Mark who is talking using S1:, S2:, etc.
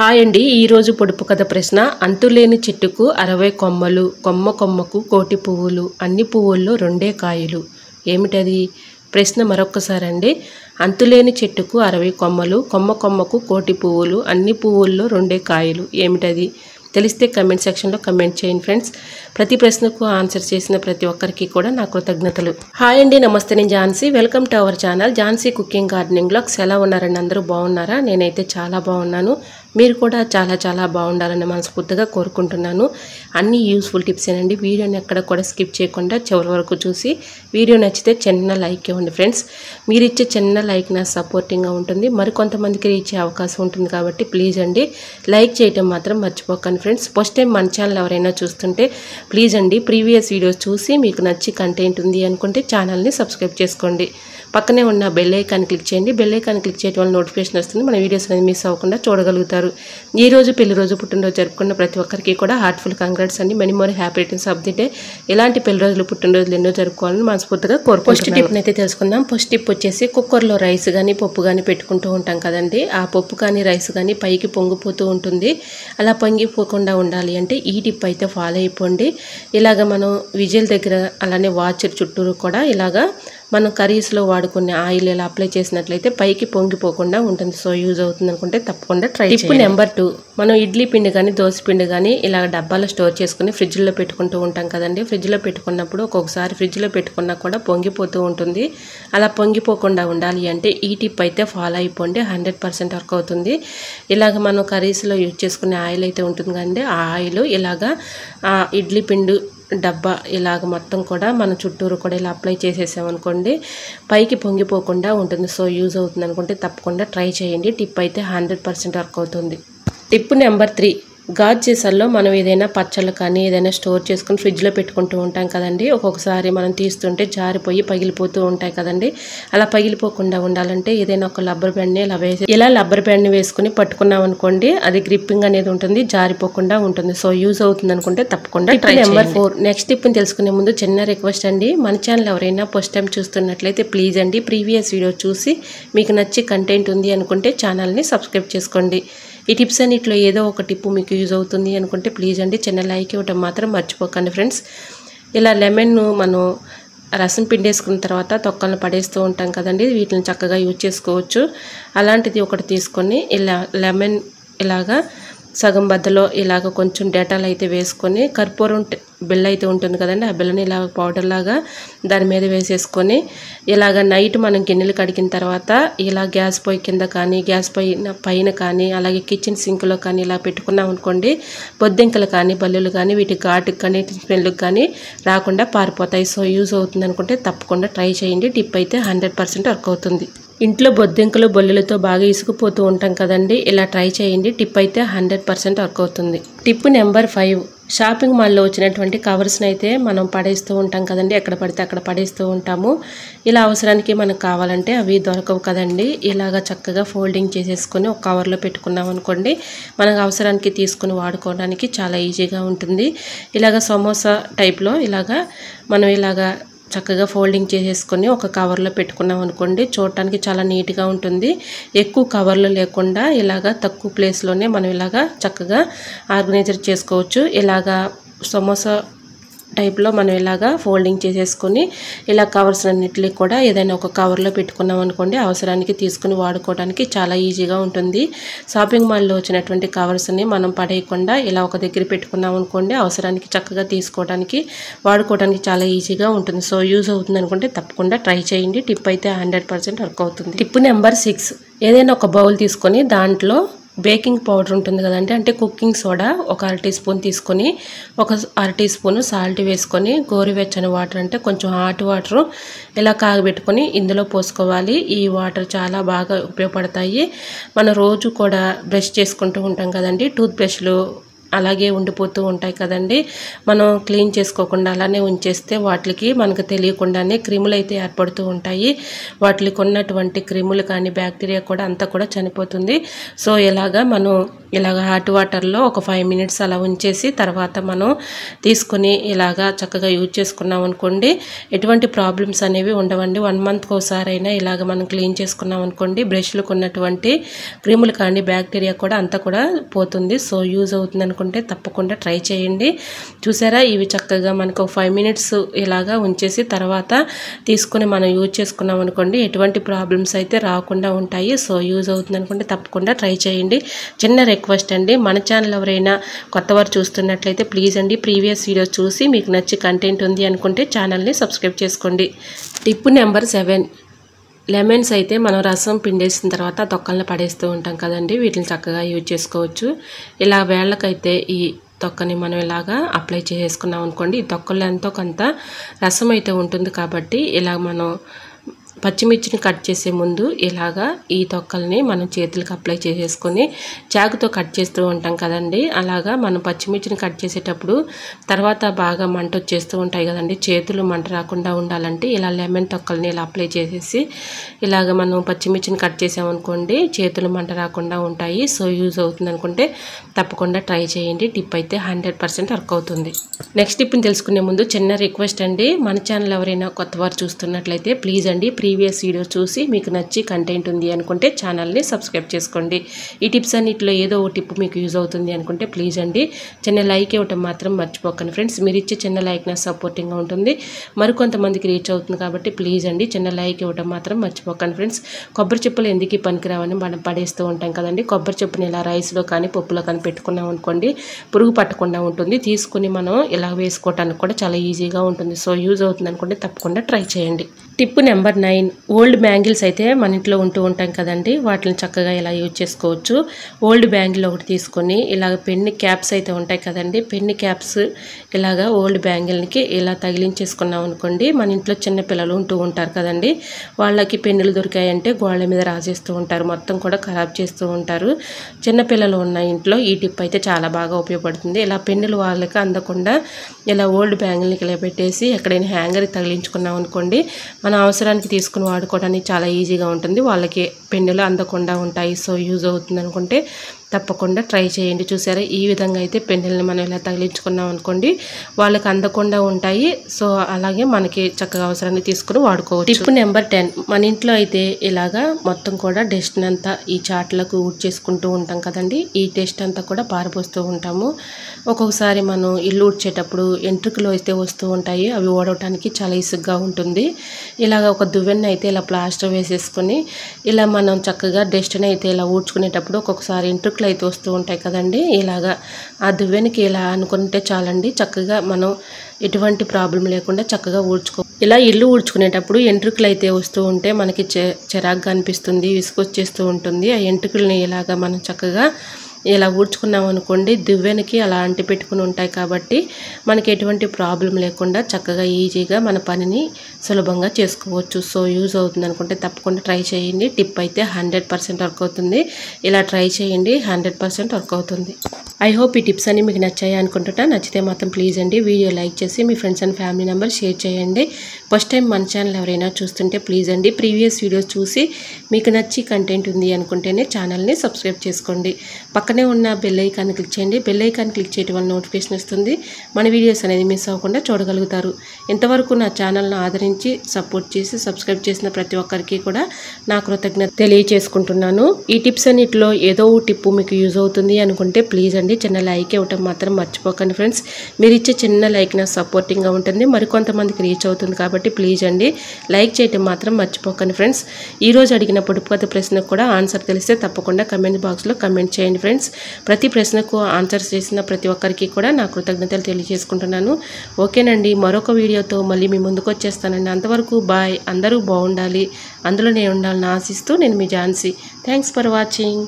S1: Hi అండి ఈరోజు పొడుపు కథ ప్రశ్న. అంతులేని చెట్టుకు అరవై కొమ్మలు కొమ్మ కొమ్మకు కోటి పువ్వులు అన్ని పువ్వుల్లో రెండే కాయలు. ఏమిటది? ప్రశ్న మరొక్కసారి అండి అంతులేని చెట్టుకు అరవై కొమ్మలు కొమ్మ కొమ్మకు కోటి పువ్వులు అన్ని పువ్వుల్లో రెండే కాయలు. ఏమిటది? తెలిస్తే కమెంట్ సెక్షన్లో కమెంట్ చేయండి ఫ్రెండ్స్. ప్రతి ప్రశ్నకు ఆన్సర్ చేసిన ప్రతి ఒక్కరికి కూడా నా కృతజ్ఞతలు. హాయ్ అండి నమస్తే నేను Jhansi. Welcome to our channel Jhansi cooking gardening blogs. ఎలా ఉన్నారండి? అందరూ బాగున్నారా? నేనైతే చాలా బాగున్నాను. మీరు కూడా చాలా చాలా బాగుండాలని మనస్ఫూర్తిగా కోరుకుంటున్నాను. అన్ని యూస్ఫుల్ టిప్స్ ఏనండి. వీడియోని ఎక్కడ కూడా స్కిప్ చేయకుండా చివరి వరకు చూసి వీడియో నచ్చితే చిన్న లైక్ ఇవ్వండి ఫ్రెండ్స్ మీరు ఇచ్చే చిన్న లైక్ నా సపోర్టింగ్గా ఉంటుంది. మరికొంతమందికి ఇచ్చే అవకాశం ఉంటుంది కాబట్టి ప్లీజ్ అండి. లైక్ చేయటం మాత్రం మర్చిపోకండి ఫ్రెండ్స్ ఫస్ట్ టైం మన ఛానల్ ఎవరైనా చూస్తుంటే ప్లీజ్ అండి ప్రీవియస్ వీడియోస్ చూసి మీకు నచ్చి కంటెంట్ ఉంది అనుకుంటే ఛానల్ని సబ్స్క్రైబ్ చేసుకోండి. పక్కనే ఉన్న బెల్ ఐకాన్ క్లిక్ చేయండి. బెల్ ఐకాన్ క్లిక్ చేయడం వల్ల నోటిఫికేషన్ వస్తుంది. మన వీడియోస్ అనేది మిస్ అవ్వకుండా చూడగలుగుతారు. ఈ రోజు పెళ్ళి రోజు పుట్టినరోజు జరుపుకున్న ప్రతి ఒక్కరికి కూడా హార్ట్ఫుల్ కంగ్రాట్స్ అండి. Many more happy returns of the day ఇలాంటి పెళ్ళి రోజులు పుట్టినరోజులు ఎన్నో జరుపుకోవాలని మనస్ఫూర్తిగా కోరుకుంటున్నాను. ఫస్ట్ టిప్ అయితే తెలుసుకుందాం. ఫస్ట్ టిప్ వచ్చేసి కుక్కర్లో రైస్ కానీ పప్పు కానీ పెట్టుకుంటూ ఉంటాం కదండి. ఆ పప్పు కానీ రైస్ కానీ పైకి పొంగిపోతూ ఉంటుంది. అలా పొంగిపోకుండా ఉండాలి అంటే ఈ టిప్ అయితే ఫాలో అయిపోండి. ఇలాగ మనం విజిల్ దగ్గర అలానే వాచ్ చుట్టూరు కూడా ఇలాగా మనం కర్రీస్లో వాడుకునే ఆయిల్ ఇలా అప్లై చేసినట్లయితే పైకి పొంగిపోకుండా ఉంటుంది. సో యూజ్ అవుతుంది అనుకుంటే తప్పకుండా ట్రై టిప్ నెంబర్ టూ మనం ఇడ్లీ పిండి కానీ దోశ పిండి కానీ ఇలా డబ్బాలో స్టోర్ చేసుకుని ఫ్రిడ్జ్లో పెట్టుకుంటూ ఉంటాం కదండి. ఫ్రిడ్జ్లో పెట్టుకున్నప్పుడు ఒక్కొక్కసారి ఫ్రిడ్జ్లో పెట్టుకున్నా కూడా పొంగిపోతూ ఉంటుంది. అలా పొంగిపోకుండా ఉండాలి అంటే ఈ టిప్ అయితే ఫాలో అయిపోండి. హండ్రెడ్ పర్సెంట్ వర్క్ అవుతుంది. ఇలాగ మనం కర్రీస్లో యూజ్ చేసుకునే ఆయిల్ అయితే ఉంటుంది కదండి ఆ ఆయిల్ ఇలాగా ఆ ఇడ్లీ పిండి డబ్బా ఇలాగ మొత్తం కూడా మన చుట్టూరు కూడా ఇలా అప్లై చేసేసామనుకోండి పైకి పొంగిపోకుండా ఉంటుంది. సో యూజ్ అవుతుంది అనుకుంటే తప్పకుండా ట్రై చేయండి. టిప్ అయితే హండ్రెడ్ పర్సెంట్ వర్క్ అవుతుంది. టిప్ నెంబర్ త్రీ గాజు సీసాల్లో మనం ఏదైనా పచ్చళ్ళు కానీ ఏదైనా స్టోర్ చేసుకుని ఫ్రిడ్జ్లో పెట్టుకుంటూ ఉంటాం కదండి. ఒక్కొక్కసారి మనం తీస్తుంటే జారిపోయి పగిలిపోతూ ఉంటాయి కదండి. అలా పగిలిపోకుండా ఉండాలంటే ఏదైనా ఒక రబ్బర్ బ్యాండ్ని ఇలా వేసి ఇలా రబ్బర్ బ్యాండ్ని వేసుకుని పట్టుకున్నాం అనుకోండి అది గ్రిప్పింగ్ అనేది ఉంటుంది జారిపోకుండా ఉంటుంది. సో యూజ్ అవుతుంది అనుకుంటే తప్పకుండా ట్రై నెంబర్ ఫోర్ నెక్స్ట్ టిప్ని తెలుసుకునే ముందు చిన్న రిక్వెస్ట్ అండి. మన ఛానల్ ఎవరైనా ఫస్ట్ టైం చూస్తున్నట్లయితే ప్లీజ్ అండి ప్రీవియస్ వీడియో చూసి మీకు నచ్చి కంటెంట్ ఉంది అనుకుంటే ఛానల్ని సబ్స్క్రైబ్ చేసుకోండి. ఈ టిప్స్ అన్నిట్లో ఏదో ఒక టిప్ మీకు యూజ్ అవుతుంది అనుకుంటే ప్లీజ్ అండి చిన్న లైక్ ఇవ్వటం మాత్రం మర్చిపోకండి ఫ్రెండ్స్. ఇలా లెమన్ను మనం రసం పిండేసుకున్న తర్వాత తొక్కలను పడేస్తూ ఉంటాం కదండి వీటిని చక్కగా యూజ్ చేసుకోవచ్చు. అలాంటిది ఒకటి తీసుకొని ఇలా లెమన్ ఇలాగా సగం బద్దలో ఇలాగ కొంచెం డేటాలు అయితే వేసుకొని కర్పూరం బిల్ల అయితే ఉంటుంది కదండి ఆ బిల్లని ఇలా పౌడర్ లాగా దాని మీద వేసేసుకొని ఇలాగ నైట్ మనం గిన్నెలు కడిగిన తర్వాత ఇలా గ్యాస్ పొయ్యి కింద కానీ గ్యాస్ పైన పైన కానీ అలాగే కిచెన్ సింక్లో కానీ ఇలా పెట్టుకున్నాం అనుకోండి బొద్దింకలు కానీ బల్లులు కానీ వీటి ఘాటుకి కానీ స్మెల్కి కానీ రాకుండా పారిపోతాయి. సో యూజ్ అవుతుంది అనుకుంటే తప్పకుండా ట్రై చేయండి. టిప్ అయితే హండ్రెడ్ పర్సెంట్ వర్క్ అవుతుంది. ఇంట్లో బొద్దింకలు బొల్లులతో బాగా ఇసుకుపోతూ ఉంటాం కదండి. ఇలా ట్రై చేయండి. టిప్ అయితే హండ్రెడ్ పర్సెంట్ వర్క్ అవుతుంది. Tip number five. షాపింగ్ మాల్లో వచ్చినటువంటి కవర్స్ని అయితే మనం పడేస్తూ ఉంటాం కదండి. ఎక్కడ పడితే అక్కడ పడేస్తూ ఉంటాము. ఇలా అవసరానికి మనకు కావాలంటే అవి దొరకవు కదండి. ఇలాగ చక్కగా ఫోల్డింగ్ చేసేసుకొని ఒక కవర్లో పెట్టుకున్నాం అనుకోండి మనకు అవసరానికి తీసుకుని వాడుకోవడానికి చాలా ఈజీగా ఉంటుంది. ఇలాగ సమోసా టైప్లో ఇలాగా మనం ఇలాగా చక్కగా ఫోల్డింగ్ చేసేసుకొని ఒక కవర్లో పెట్టుకున్నాం అనుకోండి. చూడటానికి చాలా నీట్గా ఉంటుంది. ఎక్కువ కవర్లు లేకుండా ఇలాగా తక్కువ ప్లేస్లోనే మనం ఇలాగా చక్కగా ఆర్గనైజర్ చేసుకోవచ్చు. ఇలాగా సమోసా టైప్లో మనం ఇలాగా ఫోల్డింగ్ చేసేసుకొని ఇలా కవర్స్ అన్నిటిని కూడా ఏదైనా ఒక కవర్లో పెట్టుకున్నాం అనుకోండి అవసరానికి తీసుకుని వాడుకోవడానికి చాలా ఈజీగా ఉంటుంది. షాపింగ్ మాల్లో వచ్చినటువంటి కవర్స్ని మనం పడేయకుండా ఇలా ఒక దగ్గర పెట్టుకున్నాం అనుకోండి అవసరానికి చక్కగా తీసుకోవడానికి వాడుకోవడానికి చాలా ఈజీగా ఉంటుంది. సో యూజ్ అవుతుంది అనుకుంటే తప్పకుండా ట్రై చేయండి. టిప్ అయితే హండ్రెడ్ పర్సెంట్ వర్క్ అవుతుంది. Tip number six. ఏదైనా ఒక బౌల్ తీసుకొని దాంట్లో బేకింగ్ పౌడర్ ఉంటుంది కదండి అంటే కుకింగ్ సోడా ఒక అర టీ స్పూన్ తీసుకొని ఒక అర టీ స్పూన్ సాల్ట్ వేసుకొని గోరువెచ్చని వాటర్ అంటే కొంచెం హాట్ వాటర్ ఇలా కాగబెట్టుకొని ఇందులో పోసుకోవాలి. ఈ వాటర్ చాలా బాగా ఉపయోగపడతాయి. మనం రోజు కూడా బ్రష్ చేసుకుంటూ ఉంటాం కదండి టూత్ బ్రష్లు అలాగే ఉండిపోతూ ఉంటాయి కదండి. మనం క్లీన్ చేసుకోకుండా అలానే ఉంచేస్తే వాటికి మనకు తెలియకుండానే క్రిములు అయితే ఏర్పడుతూ ఉంటాయి. వాటికి ఉన్నటువంటి క్రిములు కానీ బ్యాక్టీరియా కూడా అంతా కూడా చనిపోతుంది. సో ఇలాగా మనం ఇలాగ హాట్ వాటర్లో ఒక ఫైవ్ మినిట్స్ అలా ఉంచేసి తర్వాత మనం తీసుకొని ఇలాగా చక్కగా యూజ్ చేసుకున్నాం అనుకోండి ఎటువంటి ప్రాబ్లమ్స్ అనేవి ఉండవండి. వన్ మంత్కి ఒకసారి అయినా ఇలాగ మనం క్లీన్ చేసుకున్నాం అనుకోండి బ్రష్లకు ఉన్నటువంటి క్రిములు కానీ బ్యాక్టీరియా కూడా అంతా కూడా పోతుంది. సో యూజ్ అవుతుంది అనుకుంటే తప్పకుండా ట్రై చేయండి. చూసారా? ఇవి చక్కగా మనకు ఒక ఫైవ్ మినిట్స్ ఇలాగా ఉంచేసి తర్వాత తీసుకొని మనం యూజ్ చేసుకున్నాం అనుకోండి ఎటువంటి ప్రాబ్లమ్స్ అయితే రాకుండా ఉంటాయి. సో యూజ్ అవుతుంది అనుకుంటే తప్పకుండా ట్రై చేయండి. చిన్న రిక్వెస్ట్ అండి. మన ఛానల్ ఎవరైనా కొత్తవారు చూస్తున్నట్లయితే ప్లీజ్ అండి ప్రీవియస్ వీడియోస్ చూసి మీకు నచ్చి కంటెంట్ ఉంది అనుకుంటే ఛానల్ని సబ్స్క్రైబ్ చేసుకోండి. Tip number seven. లెమన్స్ అయితే మనం రసం పిండేసిన తర్వాత తొక్కల్ని పడేస్తూ ఉంటాం కదండి. వీటిని చక్కగా యూజ్ చేసుకోవచ్చు. ఇలా వేళ్ళకైతే ఈ తొక్కని మనం ఇలాగా అప్లై చేసుకున్నాం అనుకోండి. ఈ తొక్కలు ఎంతో కొంత రసం అయితే ఉంటుంది కాబట్టి ఇలా మనం పచ్చిమిర్చిని కట్ చేసే ముందు ఇలాగా ఈ తొక్కల్ని మనం చేతులకు అప్లై చేసేసుకొని చాకుతో కట్ చేస్తూ ఉంటాం కదండి. అలాగా మనం పచ్చిమిర్చిని కట్ చేసేటప్పుడు తర్వాత బాగా మంట వచ్చేస్తూ ఉంటాయి కదండి. చేతులు మంట రాకుండా ఉండాలంటే ఇలా లెమన్ తొక్కల్ని ఇలా అప్లై చేసేసి ఇలాగ మనం పచ్చిమిర్చిని కట్ చేసామనుకోండి చేతులు మంట రాకుండా ఉంటాయి. సో యూజ్ అవుతుంది అనుకుంటే తప్పకుండా ట్రై చేయండి. టిప్ అయితే హండ్రెడ్ పర్సెంట్ వర్క్ అవుతుంది. నెక్స్ట్ టిప్ని తెలుసుకునే ముందు చిన్న రిక్వెస్ట్ అండి. మన ఛానల్ ఎవరైనా కొత్త వారు చూస్తున్నట్లయితే ప్లీజ్ అండి ప్రీ ప్రీవియస్ వీడియో చూసి మీకు నచ్చి కంటెంట్ ఉంది అనుకుంటే ఛానల్ని సబ్స్క్రైబ్ చేసుకోండి. ఈ టిప్స్ అన్నింటిలో ఏదో ఒక టిప్ మీకు యూజ్ అవుతుంది అనుకుంటే ప్లీజ్ అండి. చిన్న లైక్ ఇవ్వటం మాత్రం మర్చిపోకండి ఫ్రెండ్స్ మీరు ఇచ్చే చిన్న లైక్ నాకు సపోర్టింగ్గా ఉంటుంది. మరికొంతమందికి రీచ్ అవుతుంది కాబట్టి ప్లీజ్ అండి. చిన్న లైక్ ఇవ్వటం మాత్రం మర్చిపోకండి ఫ్రెండ్స్ కొబ్బరి చెప్పులు ఎందుకు పనికిరావని మనం పడేస్తూ ఉంటాం కదండి. కొబ్బరి చెప్పుని ఇలా రైస్లో కానీ పప్పులో కానీ పెట్టుకున్నాం అనుకోండి పురుగు పట్టకుండా ఉంటుంది. తీసుకుని మనం ఇలా వేసుకోవటానికి కూడా చాలా ఈజీగా ఉంటుంది. సో యూజ్ అవుతుంది అనుకుంటే తప్పకుండా ట్రై చేయండి. Tip number nine old bangles అయితే మన ఇంట్లో ఉంటూ ఉంటాం కదండి. వాటిని చక్కగా ఇలా యూజ్ చేసుకోవచ్చు. ఓల్డ్ బ్యాంగిల్ ఒకటి తీసుకొని ఇలాగ పెన్ని క్యాప్స్ అయితే ఉంటాయి కదండి. పెన్ని క్యాప్స్ ఇలాగ ఓల్డ్ బ్యాంగిల్కి ఇలా తగిలించేసుకున్నాం అనుకోండి మన ఇంట్లో చిన్న పిల్లలు ఉంటూ ఉంటారు కదండి. వాళ్ళకి పెన్నులు దొరికాయంటే గోళ్ళ మీద రాసేస్తూ ఉంటారు. మొత్తం కూడా ఖరాబ్ చేస్తూ ఉంటారు. చిన్న పిల్లలు ఉన్న ఇంట్లో ఈ టిప్ అయితే చాలా బాగా ఉపయోగపడుతుంది. ఇలా పెన్నులు వాళ్ళకి అందకుండా ఇలా ఓల్డ్ బ్యాంగిల్కి ఇలా పెట్టేసి ఎక్కడైనా హ్యాంగర్ తగిలించుకున్నాం అనుకోండి మన అవసరానికి తీసుకుని వాడుకోవడానికి చాలా ఈజీగా ఉంటుంది. వాళ్ళకి పెన్నులు అందకుండా ఉంటాయి. సో యూజ్ అవుతుంది అనుకుంటే తప్పకుండా ట్రై చేయండి. చూసారా? ఈ విధంగా అయితే పెన్నుల్ని మనం ఇలా తగిలించుకున్నాం అనుకోండి. వాళ్ళకి అందకుండా ఉంటాయి. సో అలాగే మనకి చక్కగా అవసరాన్ని తీసుకుని వాడుకోవచ్చు. Tip number ten. మన ఇంట్లో అయితే ఇలాగా మొత్తం కూడా డస్ట్ అంతా ఈ చాట్లకు ఊడ్ చేసుకుంటూ ఉంటాం కదండి. ఈ డస్ట్ అంతా కూడా పారపోస్తూ ఉంటాము. ఒక్కొక్కసారి మనం ఇల్లు ఊడ్చేటప్పుడు ఎంట్రుకలు అయితే వస్తూ ఉంటాయి. అవి ఓడవటానికి చాలా ఇసుగ్గా ఉంటుంది. ఇలాగ ఒక దువ్వెన్న అయితే ఇలా ప్లాస్టర్ వేసేసుకొని ఇలా మనం చక్కగా డస్ట్ని అయితే ఇలా ఊడ్చుకునేటప్పుడు ఒక్కొక్కసారి ఎంట్రుకలు అయితే వస్తూ ఉంటాయి కదండి. ఇలాగా ఆ దువ్వెనకి ఇలా అనుకుంటే చాలండి. చక్కగా మనం ఎటువంటి ప్రాబ్లం లేకుండా చక్కగా ఊడ్చుకో ఇలా ఇల్లు ఊడ్చుకునేటప్పుడు ఎంట్రుకలు అయితే వస్తూ ఉంటే మనకి చె చిరాగ్గా అనిపిస్తుంది విసుకొచ్చేస్తూ ఉంటుంది. ఆ ఎంట్రుకల్ని ఇలాగా మనం చక్కగా ఇలా ఊడ్చుకున్నాం అనుకోండి దువ్వెనకి అలా అంటి పెట్టుకుని ఉంటాయి కాబట్టి మనకి ఎటువంటి ప్రాబ్లం లేకుండా చక్కగా ఈజీగా మన పనిని సులభంగా చేసుకోవచ్చు. సో యూజ్ అవుతుంది అనుకుంటే తప్పకుండా ట్రై చేయండి. టిప్ అయితే హండ్రెడ్ పర్సెంట్ వర్క్ అవుతుంది. ఇలా ట్రై చేయండి హండ్రెడ్ పర్సెంట్ వర్క్ అవుతుంది. ఐ హోప్ ఈ టిప్స్ అన్ని మీకు నచ్చాయి అనుకుంటున్నా నచ్చితే మాత్రం ప్లీజ్ అండి వీడియో లైక్ చేసి మీ friends and family number share చేయండి. ఫస్ట్ టైం మన ఛానల్ ఎవరైనా చూస్తుంటే ప్లీజ్ అండి ప్రీవియస్ వీడియోస్ చూసి మీకు నచ్చి కంటెంట్ ఉంది అనుకుంటేనే ఛానల్ని సబ్స్క్రైబ్ చేసుకోండి. పక్కనే ఉన్న బెల్ ఐకాన్ క్లిక్ చేయండి. బెల్ ఐకాన్ క్లిక్ చేయడం వల్ల నోటిఫికేషన్ వస్తుంది. మన వీడియోస్ అనేది మిస్ అవ్వకుండా చూడగలుగుతారు. ఇంతవరకు నా ఛానల్ను ఆదరించి సపోర్ట్ చేసి సబ్స్క్రైబ్ చేసిన ప్రతి ఒక్కరికి కూడా నా కృతజ్ఞత తెలియచేసుకుంటున్నాను. ఈ టిప్స్ అన్నిటిలో ఏదో టిప్పు మీకు యూజ్ అవుతుంది అనుకుంటే ప్లీజ్ అండి చిన్న లైక్ ఇవ్వటం మాత్రం మర్చిపోకండి ఫ్రెండ్స్ మీరు ఇచ్చే చిన్న లైక్ నాకు సపోర్టింగ్గా ఉంటుంది. మరికొంతమందికి రీచ్ అవుతుంది కాబట్టి కాబట్టి ప్లీజ్ అండి లైక్ చేయటం మాత్రం మర్చిపోకండి ఫ్రెండ్స్ ఈరోజు అడిగిన పొడుపు కథ ప్రశ్నకు కూడా ఆన్సర్ తెలిస్తే తప్పకుండా కమెంట్ బాక్స్లో కమెంట్ చేయండి ఫ్రెండ్స్ ప్రతి ప్రశ్నకు ఆన్సర్ చేసిన ప్రతి ఒక్కరికి కూడా నా కృతజ్ఞతలు తెలియజేసుకుంటున్నాను. ఓకేనండి మరొక వీడియోతో మళ్ళీ మీ ముందుకు వచ్చేస్తానండి. అంతవరకు బాయ్ అందరూ బాగుండాలి. అందులో నేను ఉండాలని ఆశిస్తూ నేను మీ ఝాన్సీ. Thanks for watching